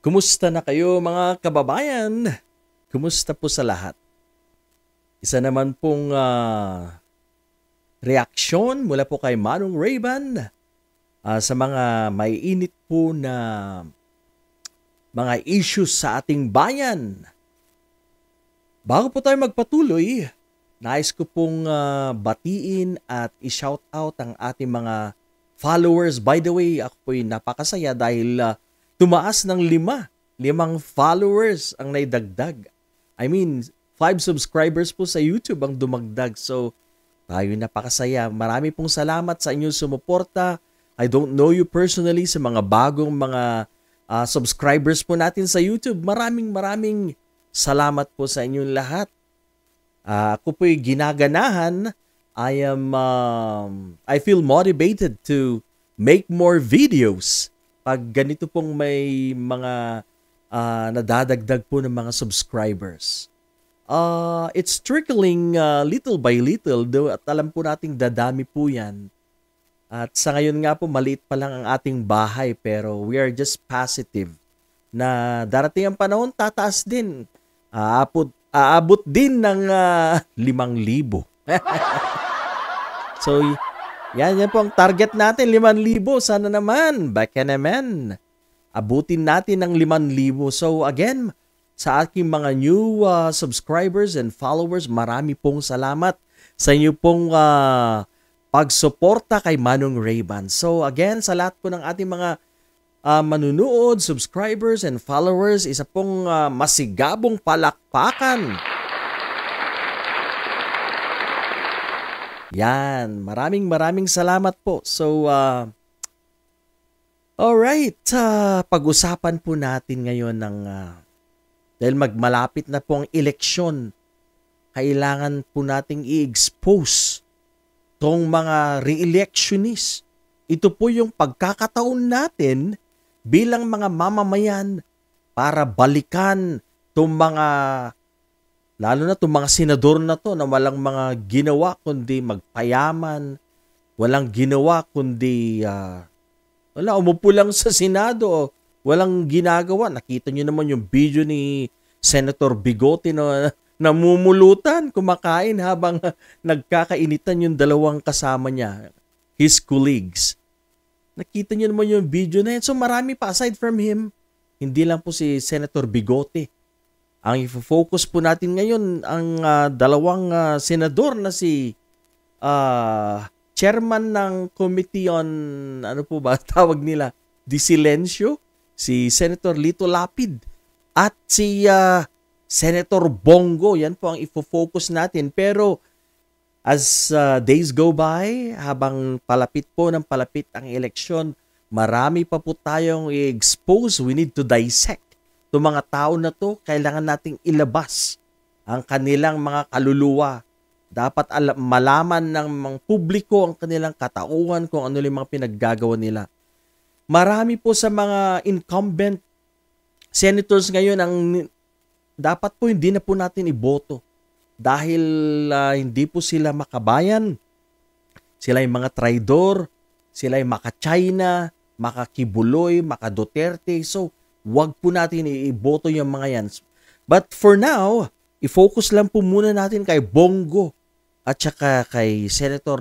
Kumusta na kayo mga kababayan? Kumusta po sa lahat? Isa naman pong uh, reaksyon mula po kay Manong Rayban uh, sa mga may init po na mga issues sa ating bayan. Bago po tayo magpatuloy, nais ko pong uh, batiin at i-shout out ang ating mga followers. By the way, ako po'y napakasaya dahil uh, tumaas ng lima. Limang followers ang naidagdag. I mean, five subscribers po sa YouTube ang dumagdag. So, tayo napakasaya. Marami pong salamat sa inyong sumuporta. I don't know you personally sa mga bagong mga uh, subscribers po natin sa YouTube. Maraming maraming salamat po sa inyong lahat. Uh, ako po'y ginaganahan. I am, um, I feel motivated to make more videos pag ganito pong may mga uh, nadadagdag po ng mga subscribers. Uh, it's trickling uh, little by little do, at alam po nating dadami po yan. At sa ngayon nga po maliit pa lang ang ating bahay pero we are just positive na darating ang panahon tataas din. Aabot, aabot din ng uh, 5,000. so yan, yan po ang target natin, 5,000. Sana naman, baka naman. Abutin natin ng 5,000. So again, sa aking mga new uh, subscribers and followers, marami pong salamat sa inyo pong uh, pagsuporta kay Manong Rayban. So again, sa lahat po ng ating mga uh, manunood, subscribers, and followers, isa pong uh, masigabong palakpakan Yan, maraming maraming salamat po. So, uh, alright, uh, pag-usapan po natin ngayon ng, uh, dahil magmalapit na po ang eleksyon, kailangan po nating i-expose tong mga re-electionist. Ito po yung pagkakataon natin bilang mga mamamayan para balikan tong mga Lalo na itong mga senador na to na walang mga ginawa kundi magpayaman, walang ginawa kundi uh, wala, umupo lang sa Senado, walang ginagawa. Nakita nyo naman yung video ni Senator Bigote na namumulutan, kumakain habang nagkakainitan yung dalawang kasama niya, his colleagues. Nakita niyo naman yung video na yan. So marami pa aside from him, hindi lang po si Senator Bigote ang i-focus po natin ngayon ang uh, dalawang uh, senador na si uh, chairman ng Committee on ano po ba tawag nila? Di Silencio si Senator Lito Lapid at si uh, Senator Bongo. Yan po ang i-focus natin. Pero as uh, days go by habang palapit po ng palapit ang eleksyon marami pa po tayong i-expose. We need to dissect Itong mga tao na to, kailangan nating ilabas ang kanilang mga kaluluwa. Dapat alam, malaman ng mga publiko ang kanilang katauhan kung ano yung mga pinaggagawa nila. Marami po sa mga incumbent senators ngayon ang dapat po hindi na po natin iboto dahil uh, hindi po sila makabayan. Sila yung mga traidor, sila yung maka-China, maka-Kibuloy, maka-Duterte. So, Huwag po natin iboto yung mga yan. But for now, i-focus lang po muna natin kay Bongo at saka kay Senator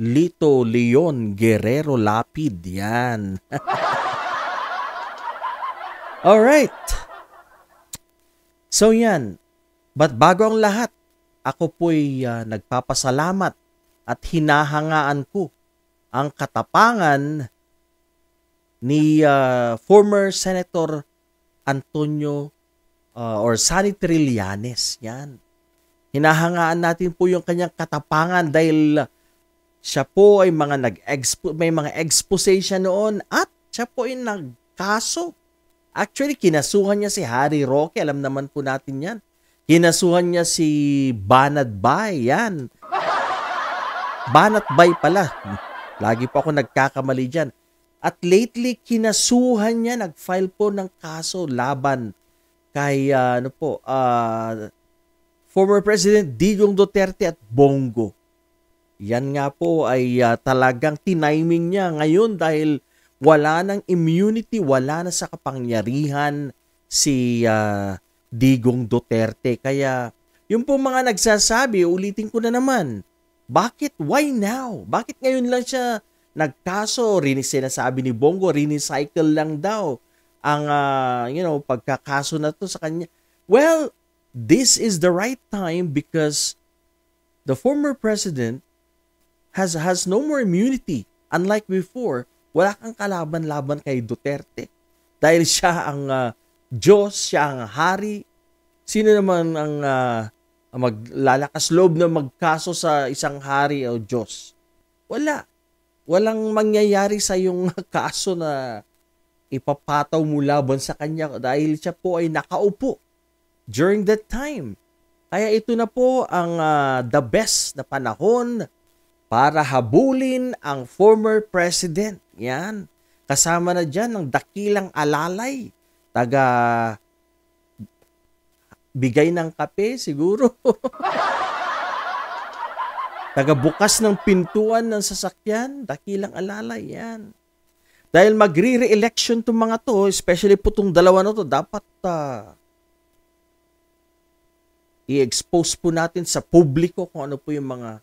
Lito Leon Guerrero Lapid. Yan. Alright. So yan. But bago ang lahat, ako po'y uh, nagpapasalamat at hinahangaan ko ang katapangan ni uh, former Senator Antonio uh, or Sani Trillanes. Yan. Hinahangaan natin po yung kanyang katapangan dahil siya po ay mga nag may mga expose siya noon at siya po ay nagkaso. Actually, kinasuhan niya si Harry Roque. Alam naman po natin yan. Kinasuhan niya si Banat Bay. Yan. Banat Bay pala. Lagi po ako nagkakamali dyan. At lately, kinasuhan niya, nag-file po ng kaso laban kay uh, ano po, uh, former President Digong Duterte at Bongo. Yan nga po ay uh, talagang tiniming niya ngayon dahil wala ng immunity, wala na sa kapangyarihan si uh, Digong Duterte. Kaya yung po mga nagsasabi, ulitin ko na naman, bakit? Why now? Bakit ngayon lang siya nagkaso? Rin sinasabi ni Bongo, rinicycle lang daw ang uh, you know pagkakaso na to sa kanya. Well, this is the right time because the former president has has no more immunity unlike before. Wala kang kalaban-laban kay Duterte dahil siya ang uh, Diyos, siya ang hari. Sino naman ang uh, maglalakas loob na magkaso sa isang hari o Diyos? Wala. Walang mangyayari sa yung kaso na ipapataw mo laban sa kanya dahil siya po ay nakaupo during that time. Kaya ito na po ang uh, the best na panahon para habulin ang former president. Yan. Kasama na dyan ng dakilang alalay. Taga bigay ng kape siguro. Taga bukas ng pintuan ng sasakyan, dakilang alalay yan. Dahil magre-re-election tong mga to, especially po tong dalawa na to, dapat uh, i-expose po natin sa publiko kung ano po yung mga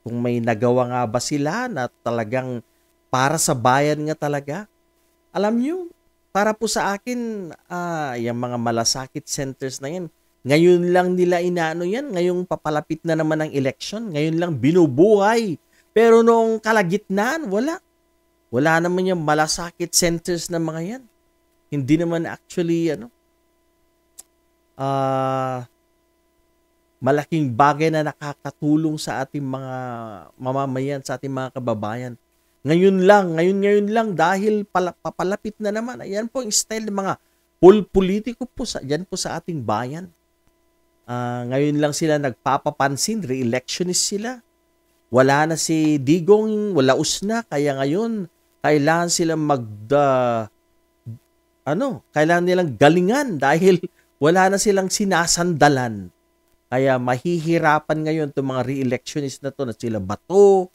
kung may nagawa nga ba sila na talagang para sa bayan nga talaga. Alam nyo, para po sa akin, ah, yung mga malasakit centers na yan, ngayon lang nila inaano yan, ngayong papalapit na naman ang election, ngayon lang binubuhay. Pero noong kalagitnaan, wala. Wala naman yung malasakit centers na mga yan. Hindi naman actually, ano, uh, malaking bagay na nakakatulong sa ating mga mamamayan, sa ating mga kababayan. Ngayon lang, ngayon ngayon lang dahil pala, papalapit na naman. Ayan po ang style ng mga pul politiko po sa diyan po sa ating bayan. Uh, ngayon lang sila nagpapapansin, re-electionist sila. Wala na si Digong, wala usna, kaya ngayon kailangan silang mag uh, ano, kailangan nilang galingan dahil wala na silang sinasandalan kaya mahihirapan ngayon itong mga re-electionist na to na sila Bato,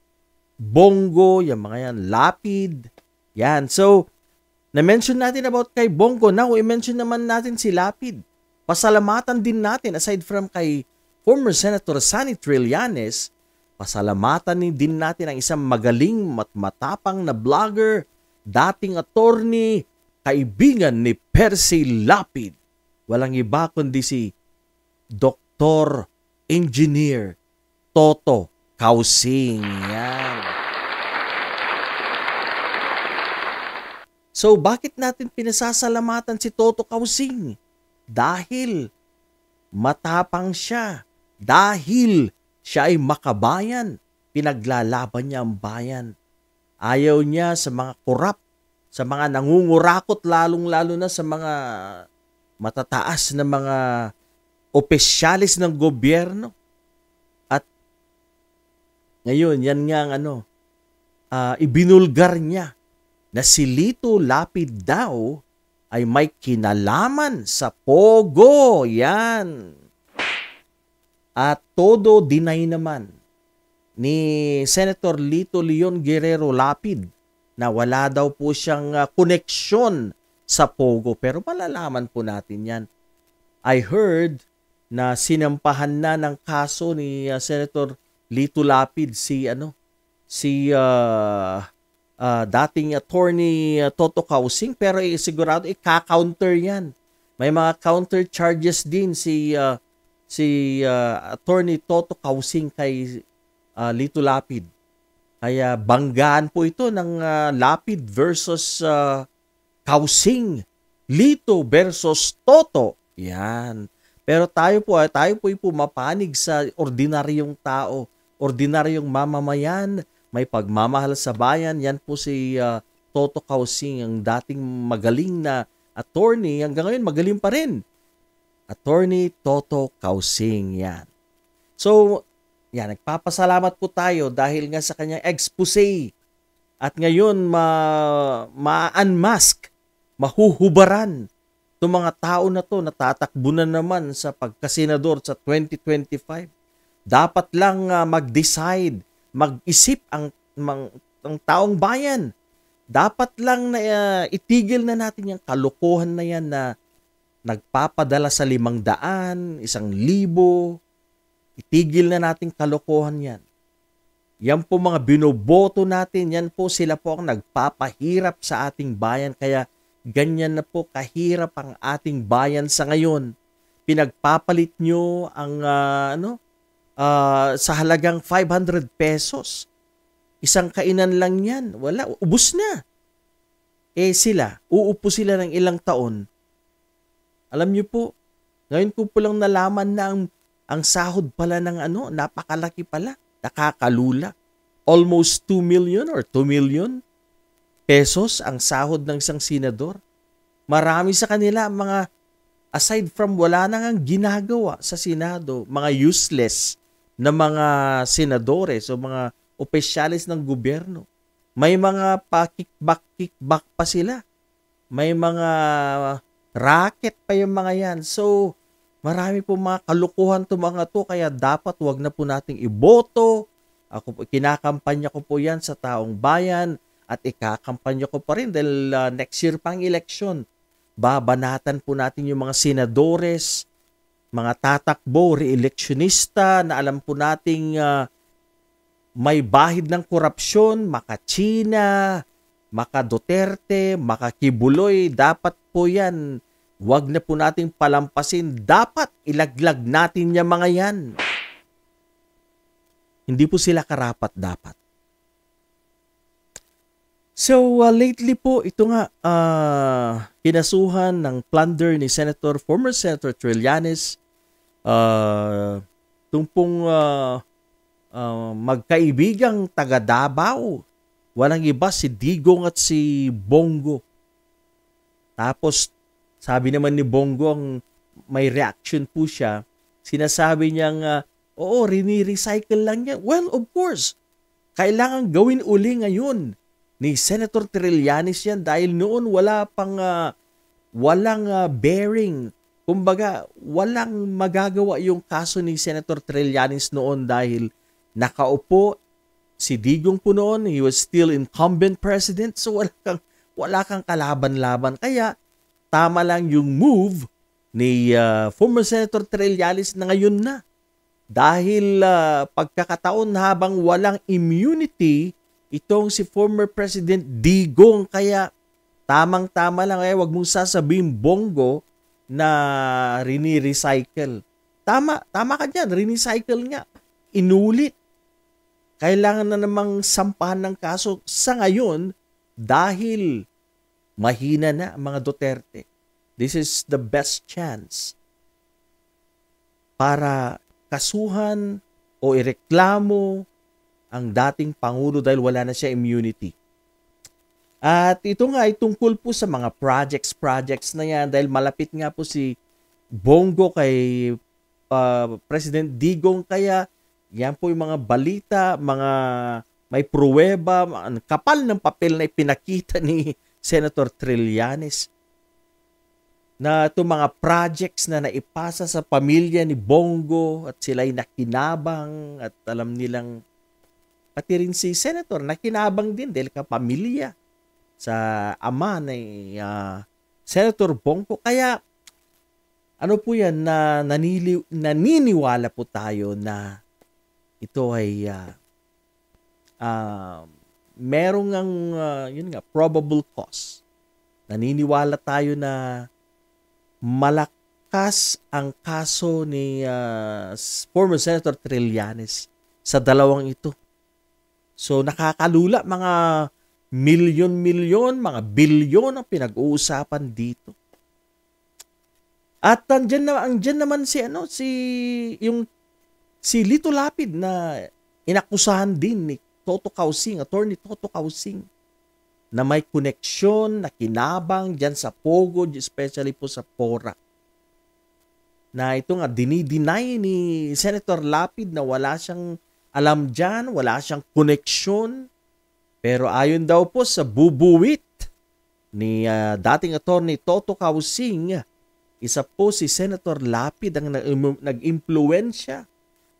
Bongo, yung mga yan, Lapid. Yan. So, na-mention natin about kay Bongo. Now, i-mention naman natin si Lapid. Pasalamatan din natin, aside from kay former Senator Sani Trillanes, pasalamatan din natin ang isang magaling at matapang na vlogger, dating attorney, kaibigan ni Percy Lapid. Walang iba kundi si Dr. Engineer Toto Kausing. Yan. So, bakit natin pinasasalamatan si Toto Kausing? Dahil matapang siya. Dahil siya ay makabayan. Pinaglalaban niya ang bayan. Ayaw niya sa mga korap, sa mga nangungurakot, lalong-lalo na sa mga matataas na mga opisyalis ng gobyerno. At ngayon, yan nga ang ano, uh, ibinulgar niya na si Lito Lapid daw ay may kinalaman sa Pogo. Yan. At todo deny naman ni Senator Lito Leon Guerrero Lapid na wala daw po siyang uh, koneksyon sa Pogo. Pero malalaman po natin yan. I heard na sinampahan na ng kaso ni uh, Senator Lito Lapid si ano si uh, uh, dating attorney uh, Toto Kausing pero eh, sigurado i-counter yan. May mga counter charges din si uh, si uh, attorney Toto Kausing kay uh, Lito Lapid. Kaya banggaan po ito ng uh, Lapid versus uh, Kausing. Lito versus Toto. Yan. Pero tayo po, ay tayo po ay pumapanig sa ordinaryong tao, ordinaryong mamamayan, may pagmamahal sa bayan. Yan po si uh, Toto Kausing, ang dating magaling na attorney. Hanggang ngayon, magaling pa rin. Attorney Toto Kausing, yan. So, yan, nagpapasalamat po tayo dahil nga sa kanyang expose. At ngayon, ma, ma-unmask, mahuhubaran itong mga tao na to natatakbo na naman sa pagkasenador sa 2025. Dapat lang uh, mag-decide, mag-isip ang, mang, ang taong bayan. Dapat lang na uh, itigil na natin yung kalokohan na yan na nagpapadala sa limang daan, isang libo. Itigil na natin kalokohan yan. Yan po mga binoboto natin, yan po sila po ang nagpapahirap sa ating bayan. Kaya ganyan na po kahirap ang ating bayan sa ngayon. Pinagpapalit nyo ang uh, ano, uh, sa halagang 500 pesos Isang kainan lang yan. Wala, ubus na. Eh sila, uupo sila ng ilang taon. Alam niyo po, ngayon ko po lang nalaman na ang, ang sahod pala ng ano, napakalaki pala. Nakakalula. Almost 2 million or 2 million pesos ang sahod ng isang senador. Marami sa kanila mga aside from wala nang ginagawa sa Senado, mga useless na mga senadores o mga opisyalis ng gobyerno. May mga pa-kickback-kickback pa sila. May mga racket pa yung mga yan. So, marami po mga kalukuhan to mga to kaya dapat wag na po nating iboto. Ako po, kinakampanya ko po yan sa taong bayan at ikakampanya ko pa rin dahil uh, next year pang election. Babanatan po natin yung mga senadores, mga tatakbo, re-electionista na alam po nating uh, may bahid ng korupsyon, maka China, maka Duterte, maka Kibuloy, dapat po yan. Huwag na po nating palampasin. Dapat ilaglag natin yung mga yan. Hindi po sila karapat dapat. So uh, lately po, ito nga uh, kinasuhan ng plunder ni Senator, former Senator Trillanes, uh, tungpong uh, uh, magkaibigang taga Davao. Walang iba si Digong at si Bongo. Tapos sabi naman ni Bongo ang may reaction po siya. Sinasabi niyang uh, oo, rini-recycle lang niya. Well, of course. Kailangan gawin uli ngayon ni Senator Trillanes yan dahil noon wala pang uh, walang uh, bearing. Kumbaga, walang magagawa yung kaso ni Senator Trillanes noon dahil nakaupo si Digong po noon, he was still incumbent president, so wala kang, wala kang kalaban-laban. Kaya tama lang yung move ni uh, former Senator Trillanes na ngayon na. Dahil uh, pagkakataon habang walang immunity, itong si former President Digong, kaya tamang-tama lang, eh, wag mong sasabihin bongo na rini-recycle. Tama, tama ka dyan, rini-recycle nga. Inulit kailangan na namang sampahan ng kaso sa ngayon dahil mahina na mga Duterte. This is the best chance para kasuhan o ireklamo ang dating Pangulo dahil wala na siya immunity. At ito nga ay tungkol po sa mga projects-projects na yan. Dahil malapit nga po si Bongo kay uh, President Digong. Kaya yan po yung mga balita, mga may pruweba, kapal ng papel na ipinakita ni Senator Trillanes na itong mga projects na naipasa sa pamilya ni Bongo at sila'y nakinabang at alam nilang pati rin si Senator nakinabang din dahil kapamilya sa ama ni uh, Senator Bongo. Kaya ano po yan na nanili, naniniwala po tayo na ito ay uh, uh, merong ang uh, yun nga probable cause. Naniniwala tayo na malakas ang kaso ni uh, former Senator Trillanes sa dalawang ito. So nakakalula mga milyon-milyon, mga bilyon ang pinag-uusapan dito. At andyan na ang naman si ano si yung si Lito Lapid na inakusahan din ni Toto Kausing, attorney Toto Kausing, na may koneksyon, na kinabang dyan sa Pogo, especially po sa Pora. Na ito nga, dinideny ni Senator Lapid na wala siyang alam dyan, wala siyang koneksyon. Pero ayon daw po sa bubuwit ni uh, dating attorney Toto Kausing, isa po si Senator Lapid ang nag-impluensya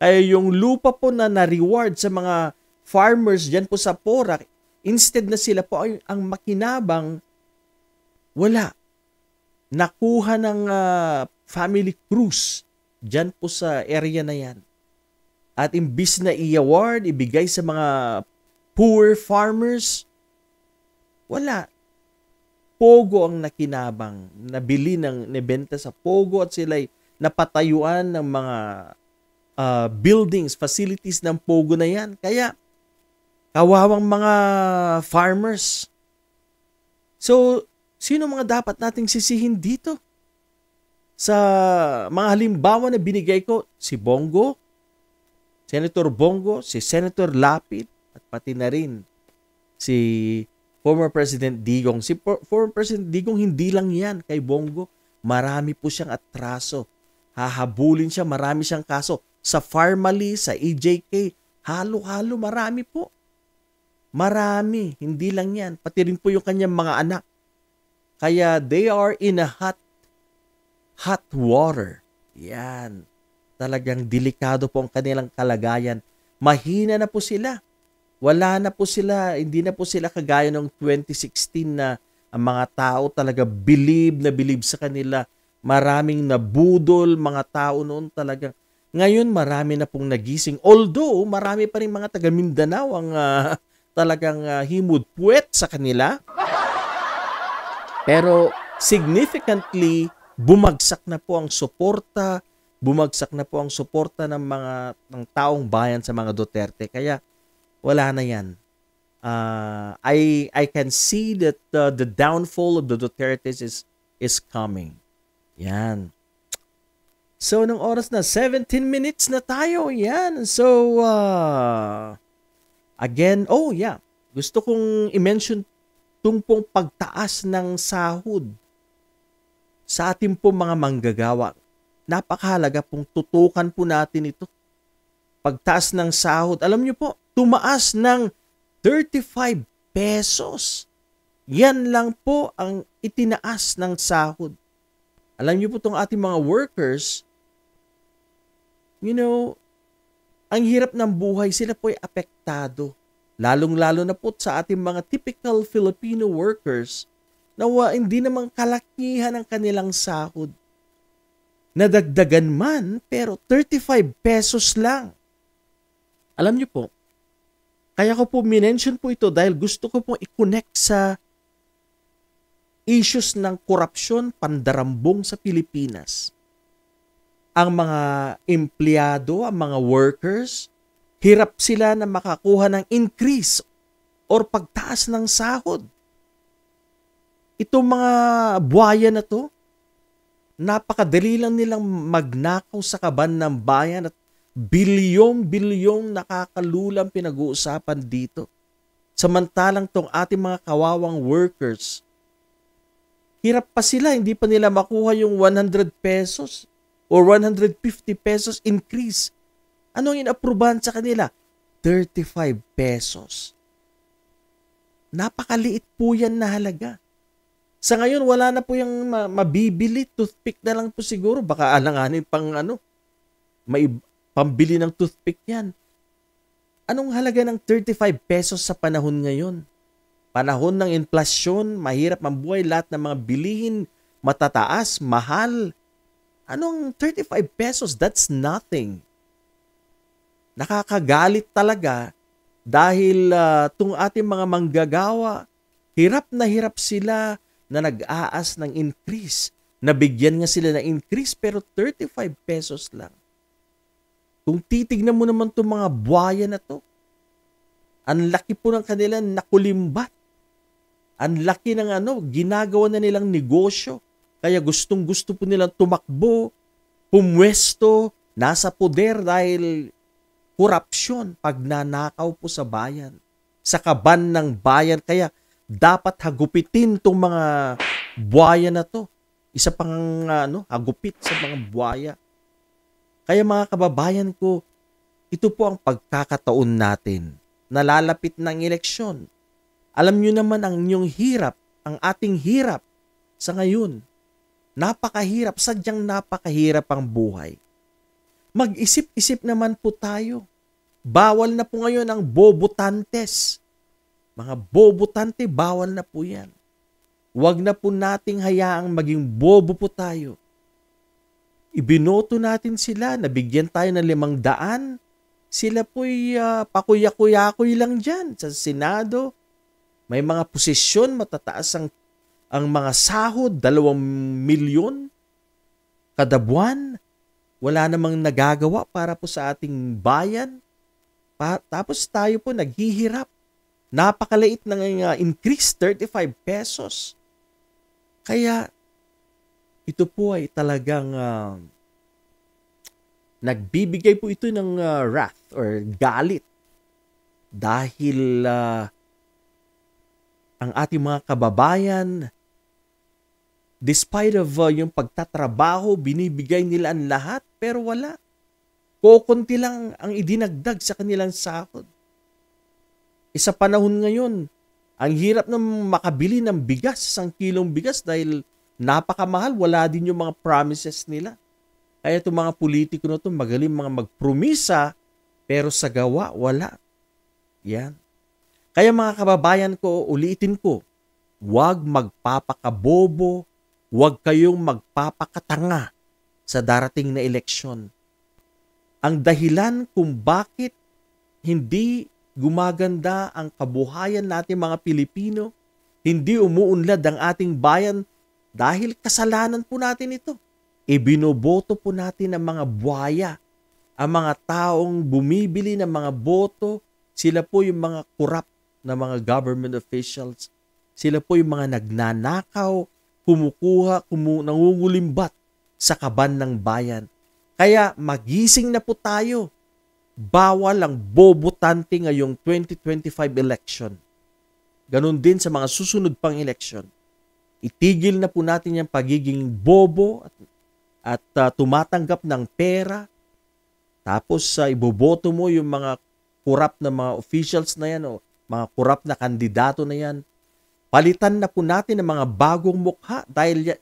ay yung lupa po na na-reward sa mga farmers dyan po sa Porac, Instead na sila po ay ang makinabang, wala. Nakuha ng uh, family cruise dyan po sa area na yan. At imbis na i-award, ibigay sa mga poor farmers, wala. Pogo ang nakinabang, nabili ng nebenta sa Pogo at sila'y napatayuan ng mga uh, buildings, facilities ng Pogo na yan. Kaya, kawawang mga farmers. So, sino mga dapat nating sisihin dito? Sa mga halimbawa na binigay ko, si Bongo, Senator Bongo, si Senator Lapid, at pati na rin si former President Digong. Si former President Digong hindi lang yan kay Bongo. Marami po siyang atraso. Hahabulin siya, marami siyang kaso. Sa Farmally, sa EJK, halo-halo, marami po. Marami, hindi lang yan. Pati rin po yung kanyang mga anak. Kaya they are in a hot, hot water. Yan. Talagang delikado po ang kanilang kalagayan. Mahina na po sila wala na po sila, hindi na po sila kagaya noong 2016 na ang mga tao talaga believe na believe sa kanila. Maraming nabudol, mga tao noon talaga. Ngayon marami na pong nagising. Although marami pa rin mga taga Mindanao ang uh, talagang uh, himud puwet sa kanila. Pero significantly bumagsak na po ang suporta, bumagsak na po ang suporta ng mga ng taong bayan sa mga Duterte. Kaya wala na yan. Uh, I I can see that the, the downfall of the Dutertes is is coming. Yan. So, nung oras na, 17 minutes na tayo. Yan. So, uh, again, oh yeah, gusto kong i-mention tung pong pagtaas ng sahod sa ating po mga manggagawa. Napakahalaga pong tutukan po natin ito. Pagtaas ng sahod. Alam niyo po, tumaas ng 35 pesos. Yan lang po ang itinaas ng sahod. Alam niyo po itong ating mga workers, you know, ang hirap ng buhay, sila po ay apektado. Lalong-lalo na po sa ating mga typical Filipino workers na hindi naman kalakihan ang kanilang sahod. Nadagdagan man, pero 35 pesos lang. Alam niyo po, kaya ko po minention po ito dahil gusto ko po i-connect sa issues ng korupsyon pandarambong sa Pilipinas. Ang mga empleyado, ang mga workers, hirap sila na makakuha ng increase or pagtaas ng sahod. Itong mga buhaya na to, napakadali lang nilang magnakaw sa kaban ng bayan at bilyong-bilyong nakakalulang pinag-uusapan dito. Samantalang tong ating mga kawawang workers, hirap pa sila, hindi pa nila makuha yung 100 pesos or 150 pesos increase. Ano ang inaprubahan sa kanila? 35 pesos. Napakaliit po yan na halaga. Sa ngayon, wala na po yung mabibili. Toothpick na lang po siguro. Baka alanganin pang ano, may Pambili ng toothpick yan. Anong halaga ng 35 pesos sa panahon ngayon? Panahon ng inflasyon, mahirap ang buhay, lahat ng mga bilihin, matataas, mahal. Anong 35 pesos? That's nothing. Nakakagalit talaga dahil uh, tung ating mga manggagawa, hirap na hirap sila na nag-aas ng increase. Nabigyan nga sila ng increase pero 35 pesos lang. Kung titignan mo naman itong mga buhaya na to, ang laki po ng kanila nakulimbat. Ang laki ng ano, ginagawa na nilang negosyo. Kaya gustong gusto po nilang tumakbo, pumwesto, nasa poder dahil korupsyon, pagnanakaw po sa bayan. Sa kaban ng bayan. Kaya dapat hagupitin itong mga buhaya na to. Isa pang ano, hagupit sa mga buhaya. Kaya mga kababayan ko, ito po ang pagkakataon natin. Nalalapit ng eleksyon. Alam nyo naman ang inyong hirap, ang ating hirap sa ngayon. Napakahirap, sadyang napakahirap ang buhay. Mag-isip-isip naman po tayo. Bawal na po ngayon ang bobotantes. Mga bobotante, bawal na po yan. Huwag na po nating hayaang maging bobo po tayo. Ibinoto natin sila, nabigyan tayo ng limang daan. Sila po'y uh, pakuya-kuyakoy lang dyan sa Senado. May mga posisyon, matataas ang, ang mga sahod, dalawang milyon kada buwan. Wala namang nagagawa para po sa ating bayan. Pa, tapos tayo po naghihirap. Napakaliit ng uh, increase, 35 pesos. Kaya ito po ay talagang uh, nagbibigay po ito ng uh, wrath or galit. Dahil uh, ang ating mga kababayan despite of uh, yung pagtatrabaho binibigay nila ang lahat pero wala. Kokonti lang ang idinagdag sa kanilang sahod. Isa panahon ngayon ang hirap na makabili ng bigas, isang kilong bigas dahil napakamahal, wala din yung mga promises nila. Kaya itong mga politiko na ito, magaling mga magpromisa, pero sa gawa, wala. Yan. Kaya mga kababayan ko, ulitin ko, huwag magpapakabobo, huwag kayong magpapakatanga sa darating na eleksyon. Ang dahilan kung bakit hindi gumaganda ang kabuhayan natin mga Pilipino, hindi umuunlad ang ating bayan dahil kasalanan po natin ito. Ibinoboto po natin ang mga buhaya, ang mga taong bumibili ng mga boto, sila po yung mga kurap na mga government officials. Sila po yung mga nagnanakaw, kumukuha, kumu nangungulimbat sa kaban ng bayan. Kaya magising na po tayo. Bawal ang bobotante ngayong 2025 election. Ganon din sa mga susunod pang election Itigil na po natin yung pagiging bobo at, at uh, tumatanggap ng pera. Tapos uh, iboboto mo yung mga kurap na mga officials na yan o mga kurap na kandidato na yan. Palitan na po natin ng mga bagong mukha dahil ya,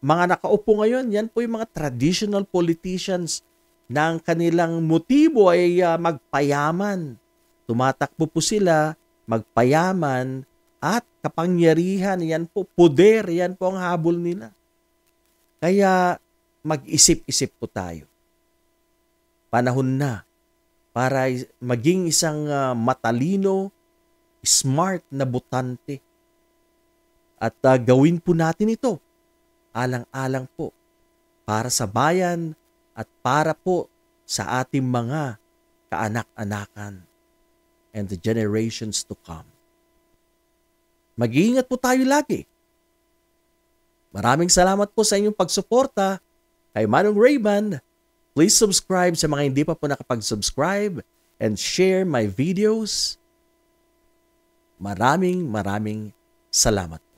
mga nakaupo ngayon, yan po yung mga traditional politicians na ang kanilang motibo ay uh, magpayaman. Tumatakbo po sila, magpayaman, at kapangyarihan, yan po, poder, yan po ang habol nila. Kaya mag-isip-isip po tayo. Panahon na para maging isang uh, matalino, smart na butante. At uh, gawin po natin ito alang-alang po para sa bayan at para po sa ating mga kaanak-anakan and the generations to come. Mag-iingat po tayo lagi. Maraming salamat po sa inyong pagsuporta kay Manong Rayban. Please subscribe sa mga hindi pa po nakapag-subscribe and share my videos. Maraming maraming salamat.